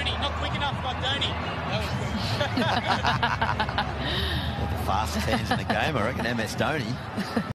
Dhoni. Not quick enough by Dhoni. That was. Well, the fastest hands in the game, I reckon, MS Dhoni.